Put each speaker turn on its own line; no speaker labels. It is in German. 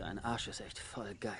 Dein Arsch ist echt voll geil.